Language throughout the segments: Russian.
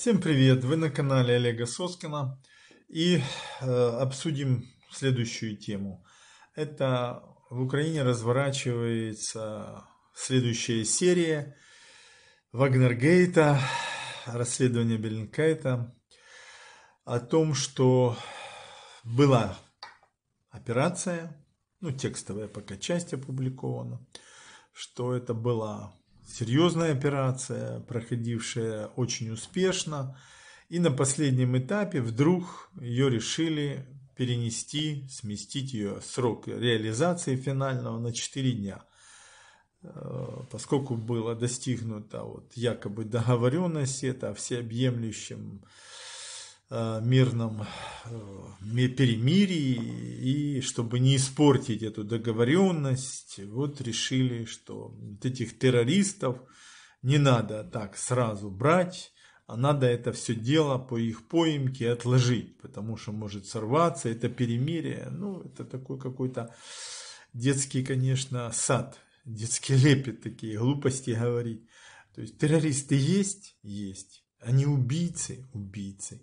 Всем привет! Вы на канале Олега Соскина и э, обсудим следующую тему. Это в Украине разворачивается следующая серия Вагнергейта, расследование Беллингкэта о том, что была операция, ну текстовая пока часть опубликована, что это была серьезная операция, проходившая очень успешно. И на последнем этапе вдруг ее решили перенести, сместить ее срок реализации финального на 4 дня. Э, поскольку было достигнуто вот якобы договоренность это о всеобъемлющем мирном э, перемирии и чтобы не испортить эту договоренность, вот решили, что вот этих террористов не надо так сразу брать, а надо это все дело по их поимке отложить, потому что может сорваться, это перемирие, ну это такой какой-то детский, конечно, сад, детский лепет такие глупости говорить. То есть террористы есть? Есть. Они убийцы? Убийцы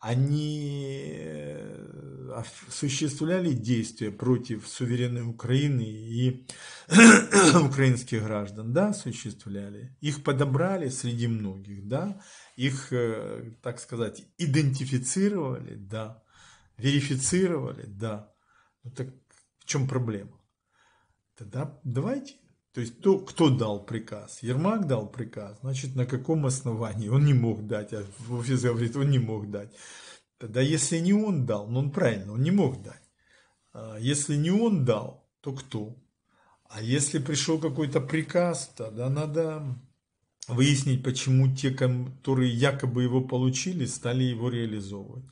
они э, осуществляли действия против суверенной Украины и украинских граждан, да, осуществляли. Их подобрали среди многих, да, их, э, так сказать, идентифицировали, да, верифицировали, да. Ну так в чем проблема? Тогда давайте то есть кто, кто дал приказ? Ермак дал приказ. Значит, на каком основании? Он не мог дать. А офис говорит, он не мог дать. Тогда если не он дал, ну он правильно, он не мог дать. А если не он дал, то кто? А если пришел какой-то приказ, тогда надо выяснить, почему те, которые якобы его получили, стали его реализовывать.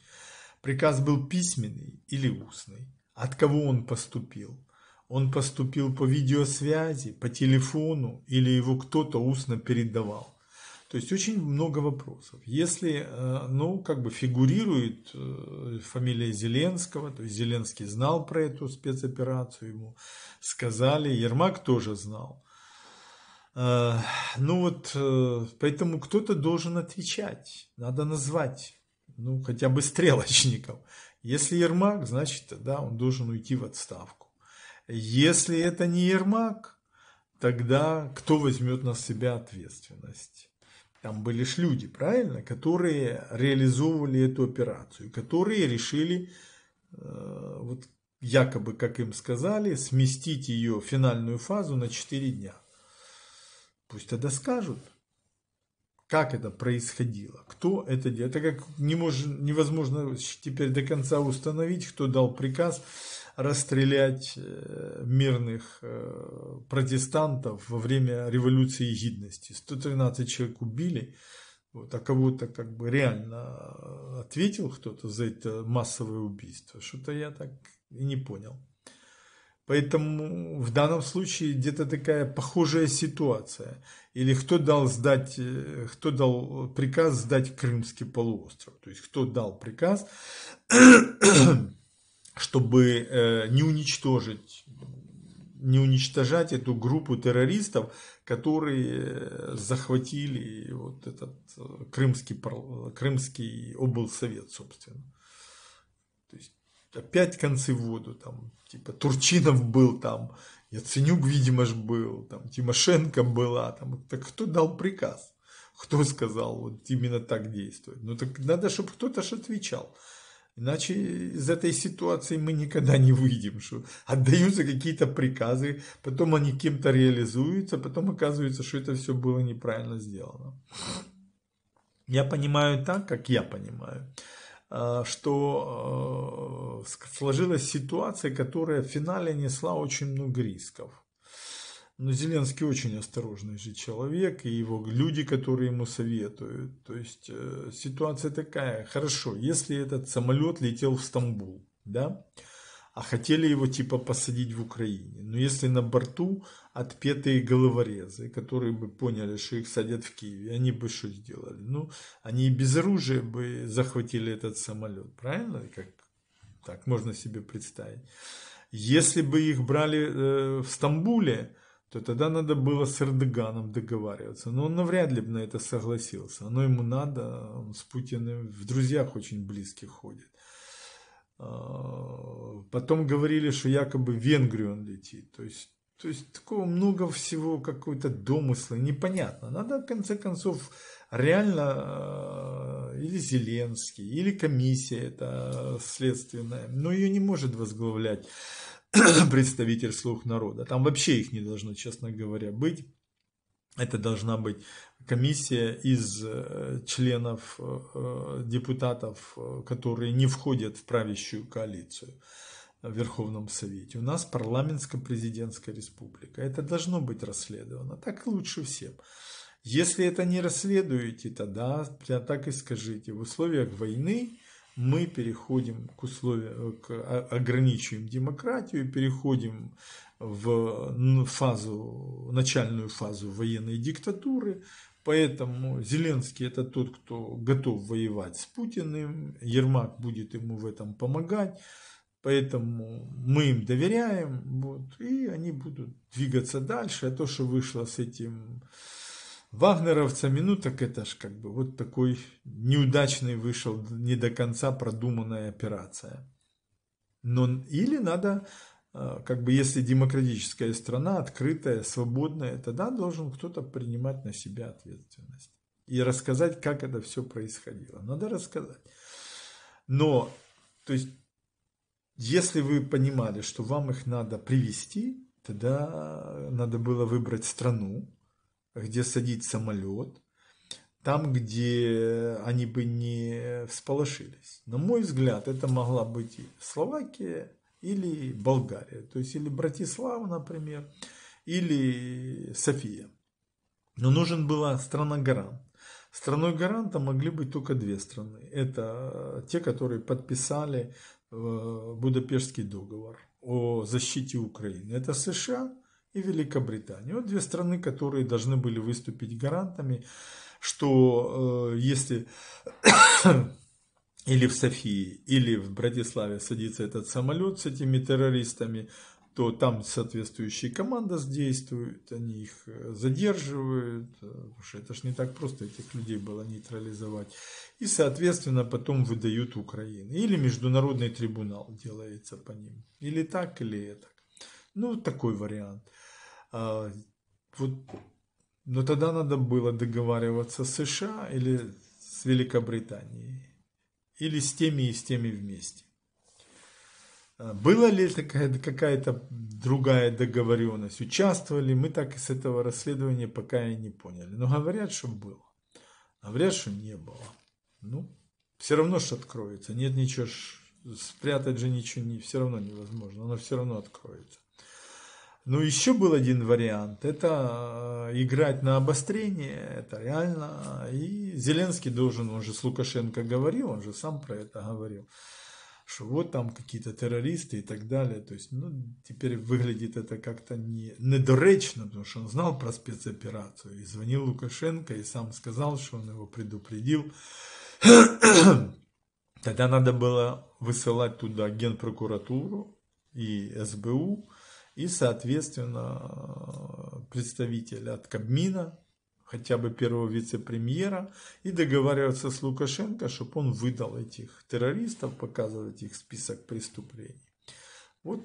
Приказ был письменный или устный? От кого он поступил? Он поступил по видеосвязи, по телефону или его кто-то устно передавал. То есть очень много вопросов. Если, э, ну, как бы фигурирует э, фамилия Зеленского, то есть Зеленский знал про эту спецоперацию, ему сказали, Ермак тоже знал. Э, ну вот, поэтому кто-то должен отвечать, надо назвать, ну, хотя бы стрелочников. Если Ермак, значит, да, он должен уйти в отставку. Если это не Ермак, тогда кто возьмет на себя ответственность? Там были ж люди, правильно, которые реализовывали эту операцию, которые решили, э, вот якобы, как им сказали, сместить ее финальную фазу на 4 дня. Пусть тогда скажут, как это происходило, кто это делал. Это как не мож, невозможно теперь до конца установить, кто дал приказ расстрелять э, мирных э, протестантов во время революции гидности. 113 человек убили, вот, а кого-то как бы реально ответил кто-то за это массовое убийство. Что-то я так и не понял. Поэтому в данном случае где-то такая похожая ситуация. Или кто дал сдать, э, кто дал приказ сдать Крымский полуостров. То есть кто дал приказ чтобы э, не уничтожить, не уничтожать эту группу террористов, которые э, захватили вот этот крымский, крымский облсовет, собственно. То есть опять концы в воду, там, типа Турчинов был там, Яценюк, видимо, ж был, там, Тимошенко была, там, так кто дал приказ? Кто сказал вот именно так действовать? Ну так надо, чтобы кто-то ж отвечал. Иначе из этой ситуации мы никогда не выйдем, что отдаются какие-то приказы, потом они кем-то реализуются, потом оказывается, что это все было неправильно сделано. Я понимаю так, как я понимаю, что а, сложилась ситуация, которая в финале несла очень много рисков. Но Зеленский очень осторожный же человек, и его люди, которые ему советуют. То есть э, ситуация такая, хорошо, если этот самолет летел в Стамбул, да, а хотели его типа посадить в Украине. Но если на борту отпетые головорезы, которые бы поняли, что их садят в Киеве, они бы что сделали? Ну, они и без оружия бы захватили этот самолет, правильно? Как так можно себе представить. Если бы их брали э, в Стамбуле, то то тогда надо было с Эрдоганом договариваться. Но он навряд ли бы на это согласился. Оно ему надо, он с Путиным в друзьях очень близких ходит. А, потом говорили, что якобы в Венгрию он летит. То есть, то есть такого много всего, какой-то домысла, непонятно. Надо, в конце концов, реально а, или Зеленский, или комиссия это следственная, но ее не может возглавлять представитель слух народа. Там вообще их не должно, честно говоря, быть. Это должна быть комиссия из э, членов, э, депутатов, э, которые не входят в правящую коалицию в Верховном Совете. У нас парламентско-президентская республика. Это должно быть расследовано. Так лучше всем. Если это не расследуете, тогда так и скажите. В условиях войны мы переходим к условиям, к, ограничиваем демократию, переходим в фазу, начальную фазу военной диктатуры, Поэтому Зеленский это тот, кто готов воевать с Путиным, Ермак будет ему в этом помогать, поэтому мы им доверяем, вот, и они будут двигаться дальше. А то, что вышло с этим вагнеровцами, ну так это ж как бы вот такой неудачный вышел, не до конца продуманная операция. Но или надо, а, как бы если демократическая страна, открытая, свободная, тогда должен кто-то принимать на себя ответственность. И рассказать, как это все происходило. Надо рассказать. Но, то есть, если вы понимали, что вам их надо привести, тогда надо было выбрать страну, где садить самолет, там, где они бы не всполошились. На мой взгляд, это могла быть и Словакия, или Болгария. То есть, или Братислава, например, или София. Но нужен была страна-гарант. Страной гаранта могли быть только две страны. Это те, которые подписали Будапештский договор о защите Украины. Это США и Великобритания. Вот две страны, которые должны были выступить гарантами, что э, если или в Софии, или в Братиславе садится этот самолет с этими террористами, то там соответствующие команды действуют, они их э, задерживают, э, потому что это же не так просто этих людей было нейтрализовать. И, соответственно, потом выдают Украину. Или международный трибунал делается по ним. Или так, или так. Ну, такой вариант. А, вот, но тогда надо было договариваться с США или с Великобританией. Или с теми и с теми вместе. А, была ли какая-то другая договоренность? Участвовали? Мы так и с этого расследования пока и не поняли. Но говорят, что было. Говорят, что не было. Ну, все равно что откроется. Нет ничего, спрятать же ничего не, все равно невозможно. Оно все равно откроется. Ну, еще был один вариант, это э, играть на обострение, это реально. И Зеленский должен, он же с Лукашенко говорил, он же сам про это говорил, что вот там какие-то террористы и так далее. То есть, ну, теперь выглядит это как-то не, недоречно, потому что он знал про спецоперацию. И звонил Лукашенко и сам сказал, что он его предупредил. Тогда надо было высылать туда генпрокуратуру и СБУ, и, соответственно, представителя от Кабмина, хотя бы первого вице-премьера, и договариваться с Лукашенко, чтобы он выдал этих террористов, показывать их список преступлений. Вот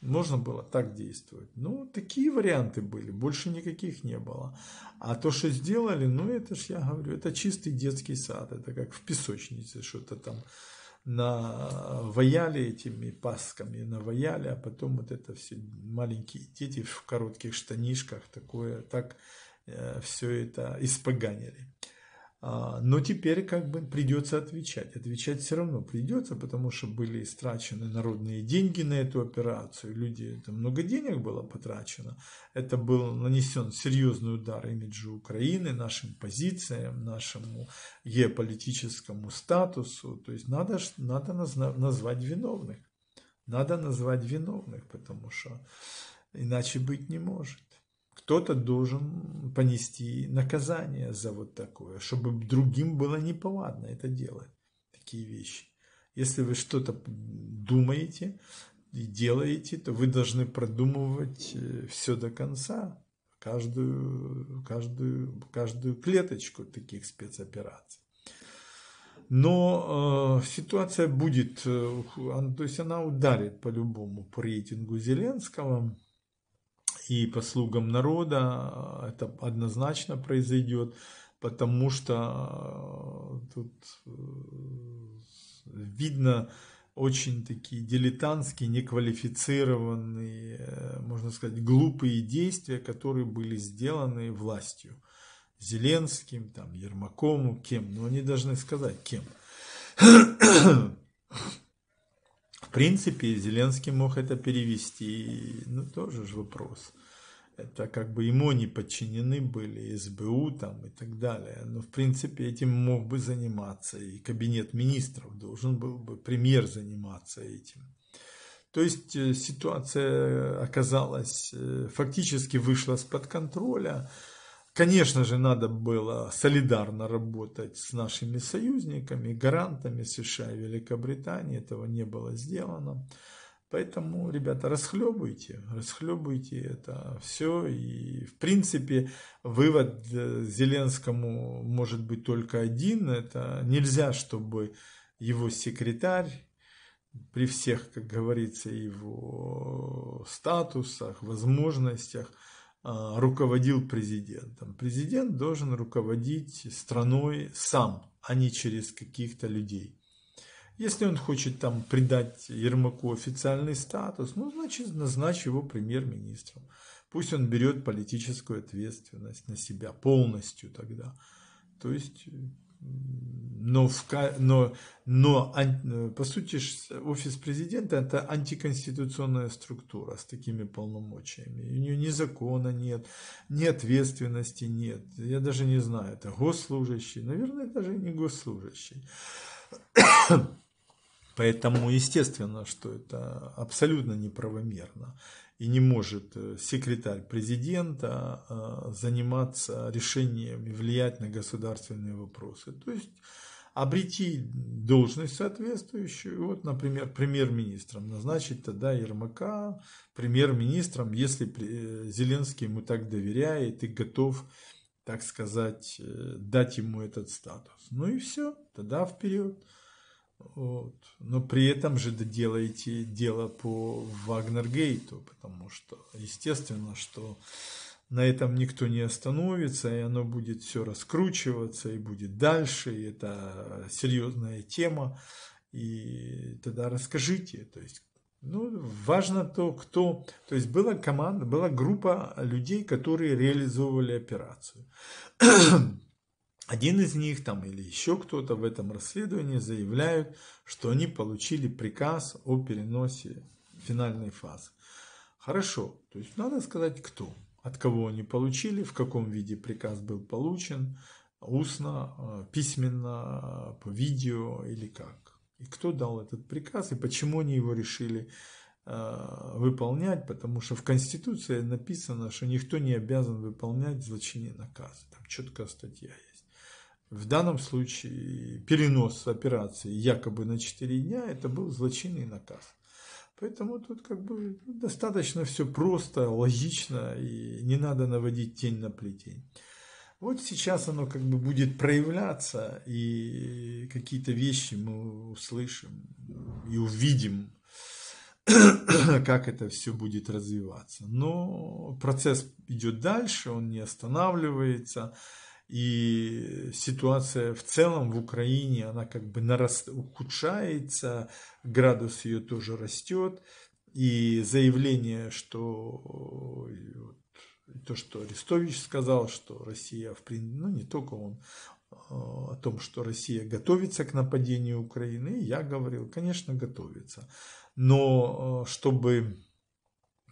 можно было так действовать. Ну, такие варианты были, больше никаких не было. А то, что сделали, ну, это ж я говорю, это чистый детский сад, это как в песочнице что-то там наваяли этими пасками, наваяли, а потом вот это все маленькие дети в коротких штанишках, такое, так все это испоганили. А, но теперь как бы придется отвечать. Отвечать все равно придется, потому что были истрачены народные деньги на эту операцию. Люди, это много денег было потрачено. Это был нанесен серьезный удар имиджу Украины, нашим позициям, нашему геополитическому статусу. То есть надо, надо назвать виновных. Надо назвать виновных, потому что иначе быть не может кто-то должен понести наказание за вот такое, чтобы другим было неповадно это делать, такие вещи. Если вы что-то думаете, и делаете, то вы должны продумывать э, все до конца, каждую, каждую, каждую клеточку таких спецопераций. Но э, ситуация будет, э, то есть она ударит по-любому по рейтингу Зеленского и по слугам народа, это однозначно произойдет, потому что э, тут э, видно очень такие дилетантские, неквалифицированные, э, можно сказать, глупые действия, которые были сделаны властью. Зеленским, там, Ермаком, кем, но они должны сказать, кем. В принципе, Зеленский мог это перевести, ну, тоже же вопрос это как бы ему не подчинены были, СБУ там и так далее. Но в принципе этим мог бы заниматься и кабинет министров, должен был бы премьер заниматься этим. То есть э, ситуация оказалась, э, фактически вышла из-под контроля. Конечно же, надо было солидарно работать с нашими союзниками, гарантами США и Великобритании. Этого не было сделано. Поэтому, ребята, расхлебывайте, расхлебывайте это все. И, в принципе, вывод э, Зеленскому может быть только один. Это нельзя, чтобы его секретарь при всех, как говорится, его статусах, возможностях руководил президентом. Президент должен руководить страной сам, а не через каких-то людей. Если он хочет там придать Ермаку официальный статус, ну, значит, назначь его премьер-министром. Пусть он берет политическую ответственность на себя полностью тогда. То есть, но, в, но, но по сути, офис президента – это антиконституционная структура с такими полномочиями. У нее ни закона нет, ни ответственности нет. Я даже не знаю, это госслужащий. Наверное, даже не госслужащий. Поэтому естественно, что это абсолютно неправомерно. И не может э, секретарь президента э, заниматься решениями, влиять на государственные вопросы. То есть обрети должность соответствующую, вот, например, премьер-министром, назначить тогда Ермака премьер-министром, если э, Зеленский ему так доверяет и готов, так сказать, дать ему этот статус. Ну и все, тогда вперед. Вот. Но при этом же доделаете дело по Вагнергейту, потому что, естественно, что на этом никто не остановится, и оно будет все раскручиваться, и будет дальше, и это серьезная тема. И тогда расскажите, то есть ну, важно то, кто... То есть была команда, была группа людей, которые реализовывали операцию. Один из них там или еще кто-то в этом расследовании заявляют, что они получили приказ о переносе финальной фазы. Хорошо, то есть надо сказать кто, от кого они получили, в каком виде приказ был получен, устно, э, письменно, по видео или как. И кто дал этот приказ и почему они его решили э, выполнять, потому что в Конституции написано, что никто не обязан выполнять злочинные наказы. Там четкая статья есть. В данном случае перенос операции якобы на 4 дня – это был злочинный наказ. Поэтому тут как бы достаточно все просто, логично и не надо наводить тень на плетень. Вот сейчас оно как бы будет проявляться, и какие-то вещи мы услышим и увидим, как это все будет развиваться. Но процесс идет дальше, он не останавливается. И ситуация в целом в Украине, она как бы нараст... ухудшается, градус ее тоже растет. И заявление, что то, что Арестович сказал, что Россия, в принципе, ну не только он, о том, что Россия готовится к нападению Украины, я говорил, конечно, готовится. Но чтобы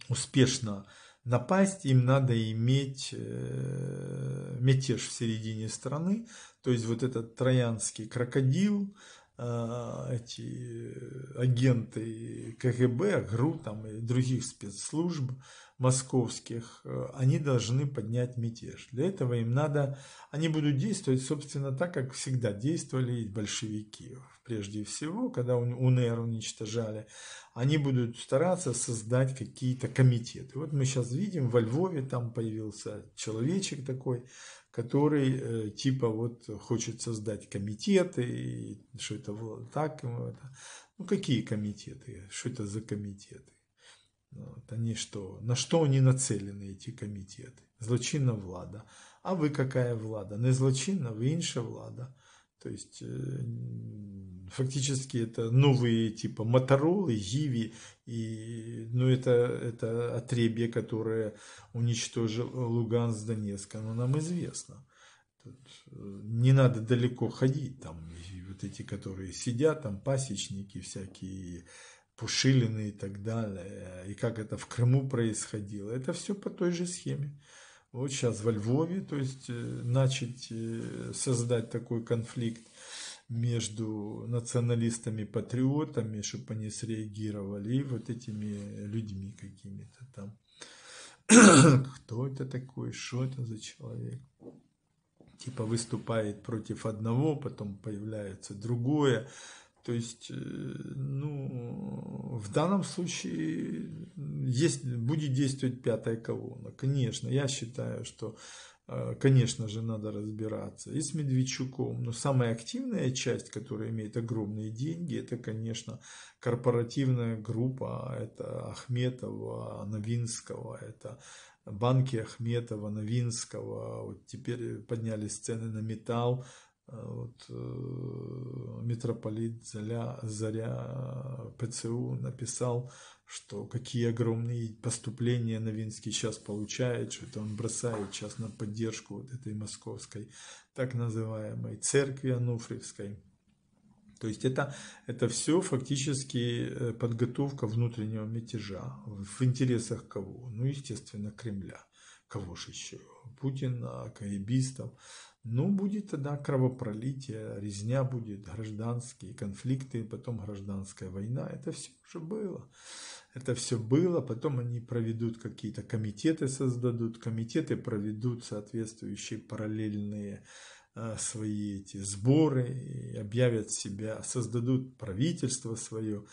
успешно напасть, им надо иметь э, мятеж в середине страны, то есть вот этот троянский крокодил, эти агенты КГБ, ГРУ там, и других спецслужб московских, э, они должны поднять мятеж. Для этого им надо, они будут действовать, собственно, так, как всегда действовали большевики. Прежде всего, когда УНР уничтожали, они будут стараться создать какие-то комитеты. Вот мы сейчас видим, во Львове там появился человечек такой, который э, типа вот хочет создать комитеты, и что это так, это. ну какие комитеты, что это за комитеты? Вот, они что, на что они нацелены, эти комитеты? Злочинна влада. А ви какая влада? Не злочинна, ви інша влада. То есть фактически это новые типа Моторолы, Гиви, и, ну, это, это отребье, которое уничтожило Луганск, Донецк, оно нам известно. Тут э, не надо далеко ходить, там вот эти, которые сидят, там пасечники всякие, Пушилины и так далее, и как это в Крыму происходило, это все по той же схеме. Вот сейчас во Львове, то есть э, начать э, создать такой конфликт между националистами, патриотами, чтобы они среагировали, и вот этими людьми какими-то там. Кто это такой, что это за человек? Типа выступает против одного, потом появляется другое. То есть, э, ну, в данном случае есть, будет действовать пятая колонна. Конечно, я считаю, что, э, конечно же, надо разбираться и с Медведчуком. Но самая активная часть, которая имеет огромные деньги, это, конечно, корпоративная группа. Это Ахметова, Новинского, это банки Ахметова, Новинского. Вот теперь поднялись цены на металл вот, э, митрополит Заря, Заря ПЦУ написал, что какие огромные поступления Новинский сейчас получает, что это он бросает сейчас на поддержку вот этой московской так называемой церкви Ануфриевской. То есть это, это все фактически э, подготовка внутреннего мятежа. В интересах кого? Ну, естественно, Кремля. Кого же еще? Путина, каебистов. Ну, будет тогда кровопролитие, резня будет, гражданские конфликты, потом гражданская война. Это все уже было. Это все было. Потом они проведут какие-то комитеты, создадут. Комитеты проведут соответствующие параллельные э, свои эти сборы, объявят себя, создадут правительство свое.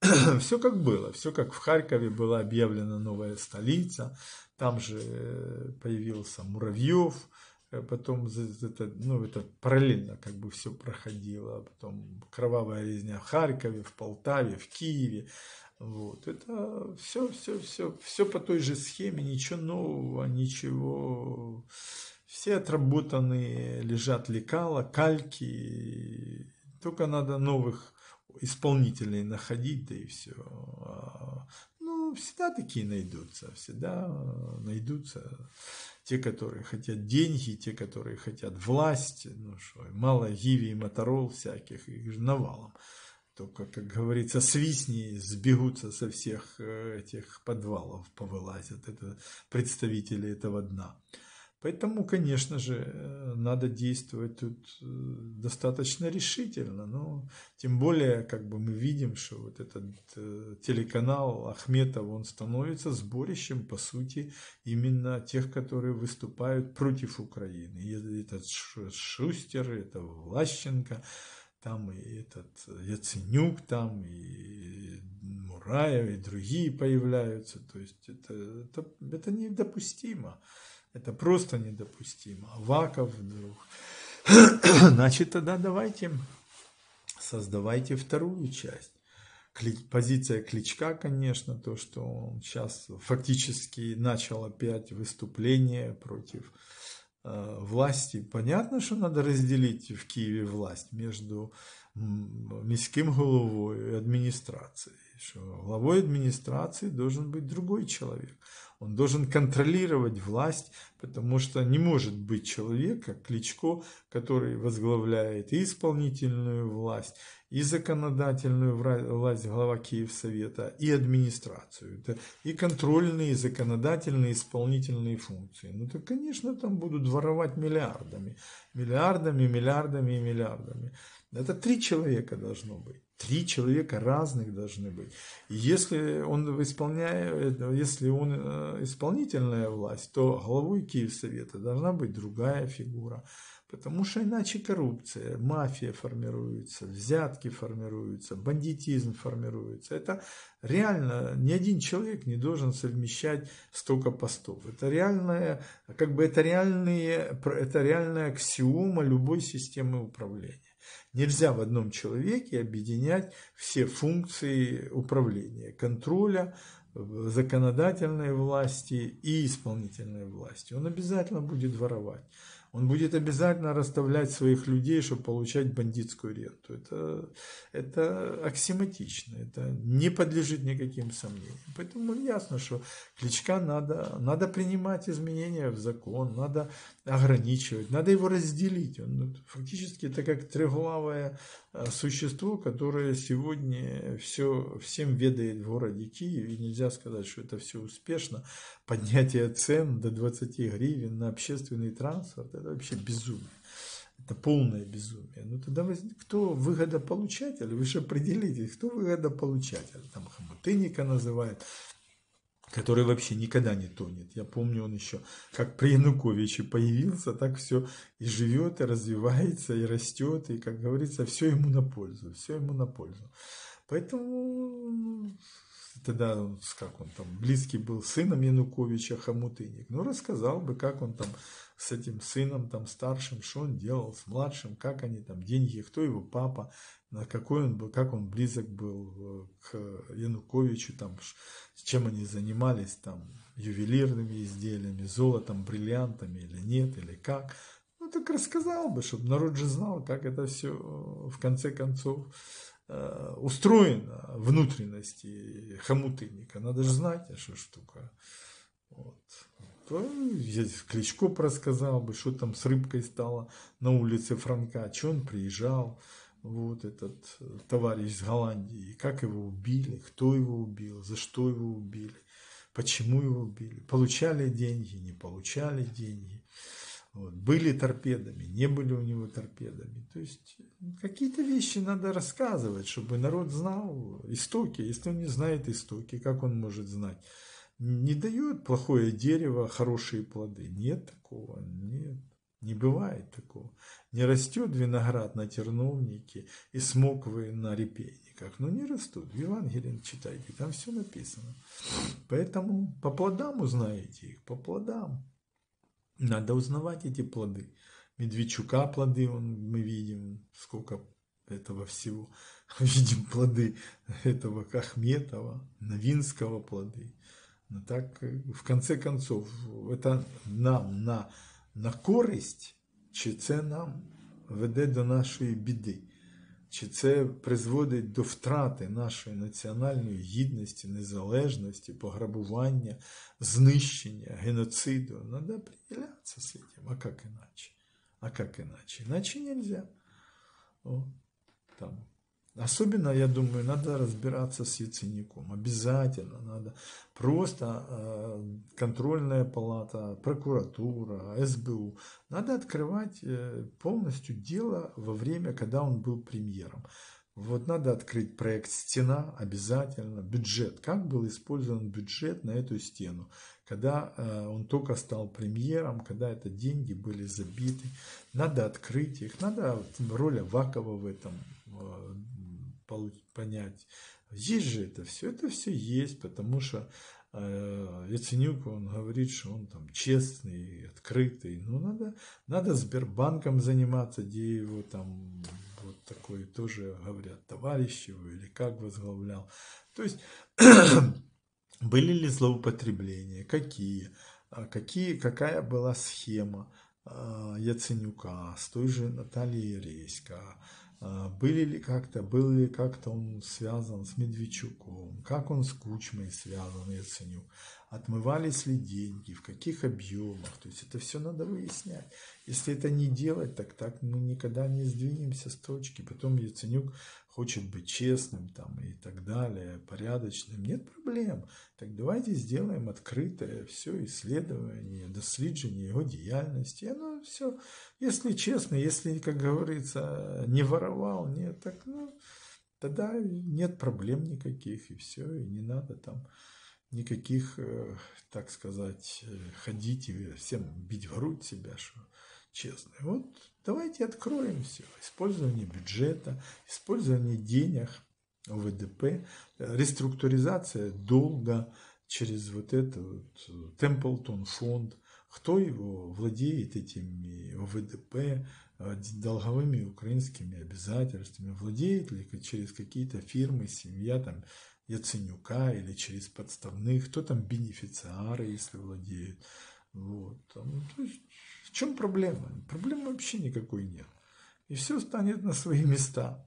все как было, все как в Харькове была объявлена новая столица, там же э, появился Муравьев, потом это, ну, это параллельно как бы все проходило, потом кровавая резня в Харькове, в Полтаве, в Киеве, вот, это все, все, все, все по той же схеме, ничего нового, ничего, все отработанные лежат лекала, кальки, только надо новых исполнителей находить, да и все. А, ну, всегда такие найдутся, всегда найдутся те, которые хотят деньги, те, которые хотят власть, ну что, мало гиви и моторол всяких, их же навалом. Только, как говорится, свистни, сбегутся со всех э, этих подвалов, повылазят. Это представители этого дна. Поэтому, конечно же, э, надо действовать тут э, достаточно решительно. Но тем более, как бы мы видим, что вот этот э, телеканал Ахметов, он становится сборищем, по сути, именно тех, которые выступают против Украины. И этот Шустер, это Влащенко, там и этот Яценюк, там и Мураев, и другие появляются. То есть это, это, это недопустимо. Это просто недопустимо. Ваков вдруг. Значит, тогда давайте создавайте вторую часть. Позиция Кличка, конечно, то, что он сейчас фактически начал опять выступление против э, власти. Понятно, что надо разделить в Киеве власть между міським головой и администрацией. Что главой администрации должен быть другой человек. Он должен контролировать власть, потому что не может быть человек, как Кличко, который возглавляет и исполнительную власть, и законодательную власть глава Киевсовета, и администрацию. И контрольные, и законодательные, исполнительные функции. Ну, то, конечно, там будут воровать миллиардами. Миллиардами, миллиардами и миллиардами. Это три человека должно быть. Три человека разных должны быть. И если он исполняет, если он э, исполнительная власть, то главой Киевсовета должна быть другая фигура. Потому что иначе коррупция, мафия формируется, взятки формируются, бандитизм формируется. Это реально, ни один человек не должен совмещать столько постов. Это реальная, как бы это реальные, это реальная аксиома любой системы управления. Нельзя в одном человеке объединять все функции управления, контроля, законодательной власти и исполнительной власти. Он обязательно будет воровать он будет обязательно расставлять своих людей, чтобы получать бандитскую ренту. Это, это аксиоматично, это не подлежит никаким сомнениям. Поэтому ясно, что Кличка надо, надо принимать изменения в закон, надо ограничивать, надо его разделить. Он, фактически это как трехглавое э, существо, которое сегодня все, всем ведает в городе Киеве, и нельзя сказать, что это все успешно. Поднятие цен до 20 гривен на общественный транспорт – это вообще безумие. Это полное безумие. Ну тогда кто выгодополучатель? Вы же определитесь, кто выгодополучатель. Там Хомутынника называют, который вообще никогда не тонет. Я помню, он еще как при Януковиче появился, так все и живет, и развивается, и растет, и, как говорится, все ему на пользу, все ему на пользу. Поэтому тогда, как он там, близкий был сыном Януковича Хамутыник, ну, рассказал бы, как он там с этим сыном там старшим, что он делал с младшим, как они там, деньги, кто его папа, какой он был, как он близок был э, к Януковичу, там, чем они занимались, там, ювелирными изделиями, золотом, бриллиантами или нет, или как. Ну, так рассказал бы, чтобы народ же знал, как это все э, в конце концов э, устроено, внутренности хомутынника. Надо же знать, а что штука. Вот. Здесь Кличко рассказал бы, что там с рыбкой стало на улице Франка, что он приезжал, вот этот э, товарищ из Голландии, как его убили, кто его убил, за что его убили, почему его убили, получали деньги, не получали деньги, вот, были торпедами, не были у него торпедами. То есть какие-то вещи надо рассказывать, чтобы народ знал истоки. Если он не знает истоки, как он может знать? Не дает плохое дерево хорошие плоды. Нет такого, нет. Не бывает такого. Не растет виноград на терновнике и смоквы на репейниках. Ну, не растут. В Евангелии читайте, там все написано. Поэтому по плодам узнаете их, по плодам. Надо узнавать эти плоды. Медведчука плоды он, мы видим, сколько этого всего. Видим плоды этого Кахметова, Новинского плоды. Но так, в конце концов, это нам на на користь, чи це нам веде до нашої біди, чи це призводить до втрати нашої національної гідності, незалежності, пограбування, знищення, геноциду. Надо определяться с этим. А как иначе? А как иначе? Иначе нельзя. О, там Особенно, я думаю, надо разбираться с Яценюком. Обязательно надо. Просто э, контрольная палата, прокуратура, СБУ. Надо открывать э, полностью дело во время, когда он был премьером. Вот надо открыть проект «Стена» обязательно, бюджет. Как был использован бюджет на эту стену, когда э, он только стал премьером, когда это деньги были забиты. Надо открыть их, надо роль Авакова в этом понять. Есть же это все, это все есть, потому что э, Яценюк, он говорит, что он там честный, открытый. Ну, надо, надо Сбербанком заниматься, где его там вот такой тоже, говорят, товарищ его или как возглавлял. То есть, были ли злоупотребления, какие, а какие какая была схема э, Яценюка с той же Натальей Рейсько, а, были ли как-то, был ли как-то он связан с Медведчуком, как он с Кучмой связан, Яценюк. отмывались ли деньги, в каких объемах. То есть это все надо выяснять. Если это не делать, так так мы никогда не сдвинемся с точки. Потом Яценюк хочет быть честным там и так далее, порядочным. Нет проблем. Так давайте сделаем открытое все исследование, дослідження его деятельности. Оно все, если честно, если, как говорится, не воровал, нет, так ну, тогда нет проблем никаких, и все, и не надо там никаких, э, так сказать, э, ходить и всем бить в грудь себя, что честно. Вот давайте откроем все. Использование бюджета, использование денег ВДП, реструктуризация долга через вот это вот Темплтон фонд, кто его владеет этими ОВДП, долговыми украинскими обязательствами, владеет ли через какие-то фирмы, семья там Яценюка или через подставных, кто там бенефициары, если владеет. Вот. Ну, то есть, чем проблема? Проблемы вообще никакой нет. И все станет на свои места.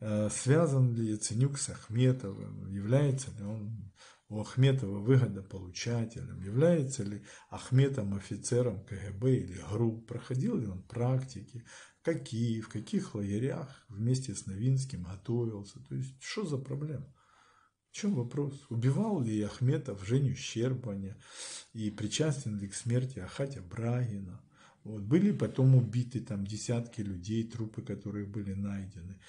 Э, связан ли Яценюк с Ахметовым? Является ли он у Ахметова выгодополучателем? Является ли Ахметом офицером КГБ или ГРУ? Проходил ли он практики? Какие? В каких лагерях вместе с Новинским готовился? То есть, что за проблема? В чем вопрос? Убивал ли Ахметов Женю Щербаня и причастен ли к смерти Ахатя Брагина? Вот. Были потом убиты там десятки людей, трупы которых были найдены.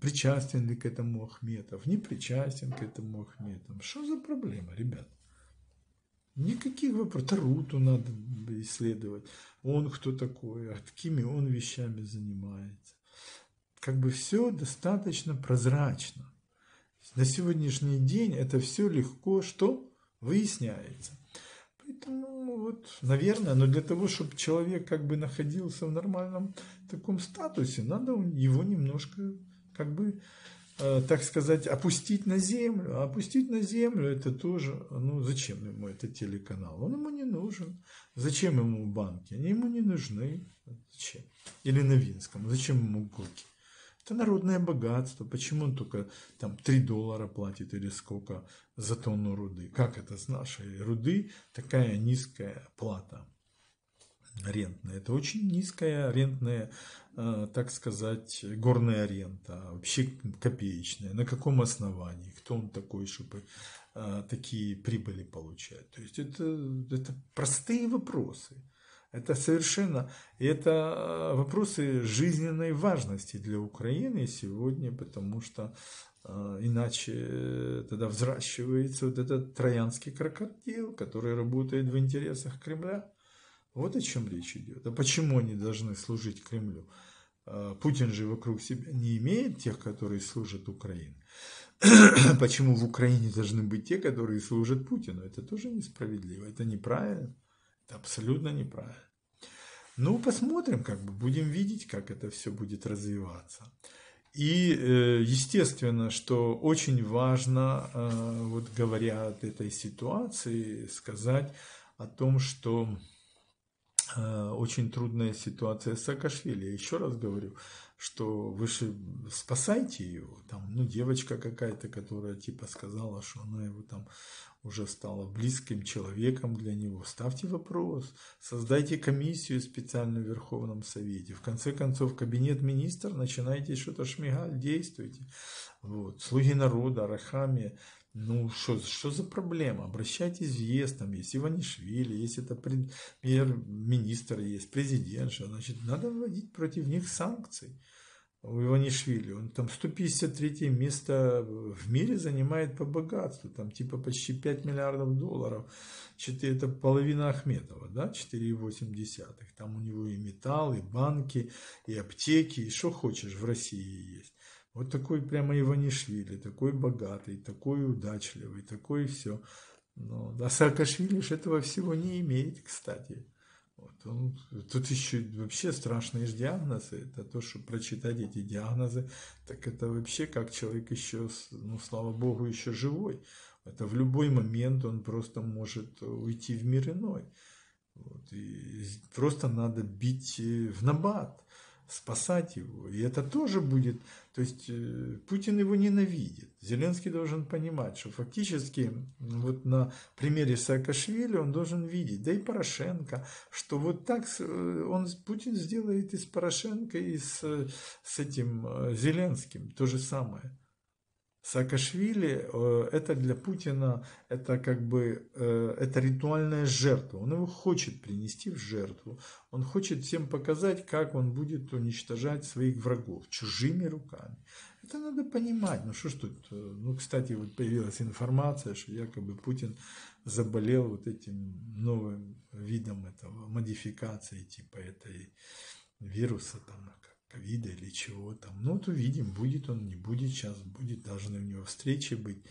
Причастен ли к этому Ахметов? Не причастен к этому Ахметов. Что за проблема, ребят? Никаких вопросов. Таруту надо исследовать. Он кто такой, а какими он вещами занимается. Как бы все достаточно прозрачно. На сегодняшний день это все легко что выясняется. Поэтому вот, наверное, но для того, чтобы человек как бы находился в нормальном таком статусе, надо его немножко как бы, э, так сказать, опустить на землю. А опустить на землю это тоже, ну зачем ему этот телеканал? Он ему не нужен. Зачем ему банки? Они ему не нужны. Зачем? Или Новинскому. Зачем ему Гоки? Это народное богатство. Почему он только там 3 доллара платит или сколько за тонну руды? Как это с нашей руды такая низкая плата рентная? Это очень низкая рентная, э, так сказать, горная рента, вообще копеечная. На каком основании? Кто он такой, чтобы э, такие прибыли получать? То есть это, это простые вопросы. Это совершенно, это э, вопросы жизненной важности для Украины сегодня, потому что э, иначе тогда взращивается вот этот троянский крокодил, который работает в интересах Кремля. Вот о чем речь идет. А почему они должны служить Кремлю? Э, Путин же вокруг себя не имеет тех, которые служат Украине. Почему в Украине должны быть те, которые служат Путину? Это тоже несправедливо, это неправильно. Это абсолютно неправильно. Ну, посмотрим, как бы будем видеть, как это все будет развиваться. И э, естественно, что очень важно, э, вот говоря от этой ситуации, сказать о том, что очень трудная ситуация с Саакашвили. Я еще раз говорю, что вы же спасайте его. Там, ну, девочка какая-то, которая типа сказала, что она его там уже стала близким человеком для него. Ставьте вопрос, создайте комиссию специальную в Верховном Совете. В конце концов, кабинет министров, начинайте что-то шмигаль, действуйте. Вот. Слуги народа, Рахами, ну, что, что за проблема? Обращайтесь в ЕС, там есть Иванишвили, есть это премьер-министр, есть президент, что значит, надо вводить против них санкции у Иванишвили. Он там 153 место в мире занимает по богатству. Там типа почти 5 миллиардов долларов. 4, это половина Ахметова, да, 4,8. Там у него и металл, и банки, и аптеки, и что хочешь в России есть. Вот такой прямо Иванишвили, такой богатый, такой удачливый, такой все. Но, а Саакашвили же этого всего не имеет, кстати. Вот он, тут еще вообще страшные диагнозы. Это то, что прочитать эти диагнозы, так это вообще как человек еще, ну, слава богу, еще живой. Это в любой момент он просто может уйти в мир иной. Вот, и просто надо бить в набат спасать его. И это тоже будет, то есть э, Путин его ненавидит. Зеленский должен понимать, что фактически вот на примере Саакашвили он должен видеть, да и Порошенко, что вот так э, он, Путин сделает и с Порошенко, и с, с этим э, Зеленским то же самое. Саакашвили э, это для Путина это как бы э, это ритуальная жертва. Он его хочет принести в жертву. Он хочет всем показать, как он будет уничтожать своих врагов чужими руками. Это надо понимать. Ну что ж тут? Э, ну, кстати, вот появилась информация, что якобы Путин заболел вот этим новым видом этого модификации типа этой вируса там ковида или чего там. Ну, вот увидим, будет он, не будет сейчас, будет, должны у него встречи быть,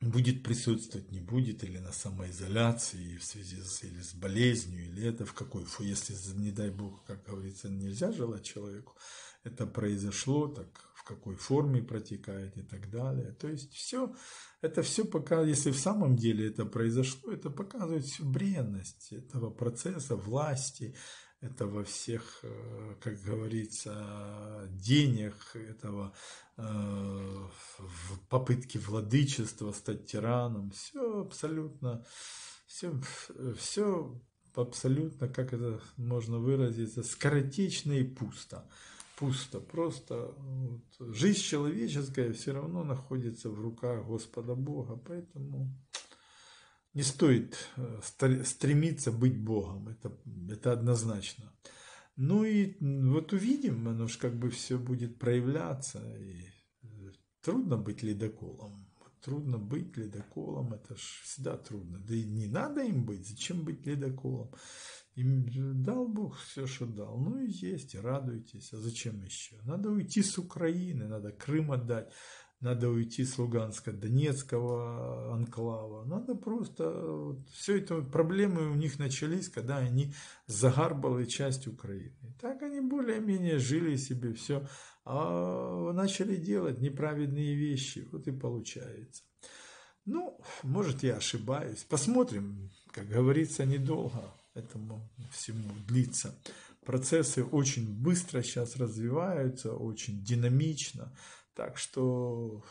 будет присутствовать, не будет, или на самоизоляции в связи с, или с болезнью, или это в какой, если, не дай бог, как говорится, нельзя желать человеку, это произошло, так в какой форме протекает и так далее. То есть все, это все пока, если в самом деле это произошло, это показывает всю бренность этого процесса власти, этого всех, э, как говорится, денег, этого э, в попытке владычества стать тираном. Все абсолютно, все, все абсолютно, как это можно выразиться, скоротечно и пусто. Пусто, просто вот, жизнь человеческая все равно находится в руках Господа Бога, поэтому не стоит э, стремиться быть Богом, это, это однозначно. Ну и вот увидим, оно же как бы все будет проявляться, и э, трудно быть ледоколом. Трудно быть ледоколом, это ж всегда трудно. Да и не надо им быть, зачем быть ледоколом? Им дал Бог все, что дал. Ну и есть, радуйтесь. А зачем еще? Надо уйти с Украины, надо Крым отдать надо уйти с Луганска, Донецкого анклава. Надо просто... Все это проблемы у них начались, когда они загарбали часть Украины. Так они более-менее жили себе, все. А начали делать неправедные вещи. Вот и получается. Ну, может, я ошибаюсь. Посмотрим. Как говорится, недолго этому всему длится. Процессы очень быстро сейчас развиваются, очень динамично. Так что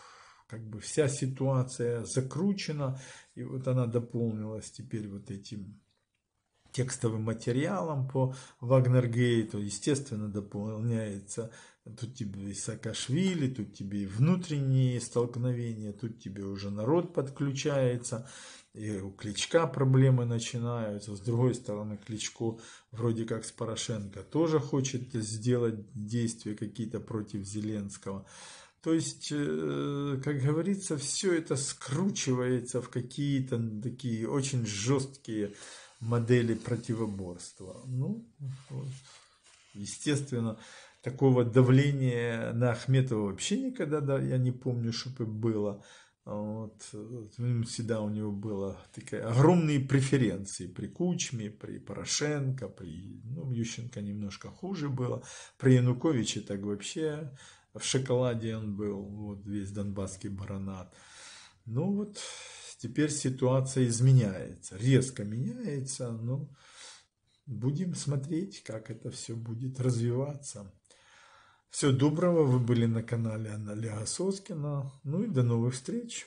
как бы вся ситуация закручена, и вот она дополнилась теперь вот этим текстовым материалом по Вагнергейту, естественно, дополняется тут тебе и Саакашвили, тут тебе и внутренние столкновения, тут тебе уже народ подключается, и у Кличка проблемы начинаются. С другой стороны, Кличко вроде как с Порошенко тоже хочет сделать действия какие-то против Зеленского. То есть, э, как говорится, все это скручивается в какие-то такие очень жесткие модели противоборства. Ну, естественно, такого давления на Ахметова вообще никогда, да, я не помню, чтобы было. Вот, всегда у него было такие огромные преференции при Кучме, при Порошенко, при ну, Ющенко немножко хуже было, при Януковиче так вообще в шоколаде он был, вот весь донбасский баронат. Ну вот теперь ситуация изменяется, резко меняется, но будем смотреть, как это все будет развиваться. Всего доброго, вы были на канале Олега Соскина, ну и до новых встреч.